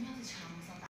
你要是墙上打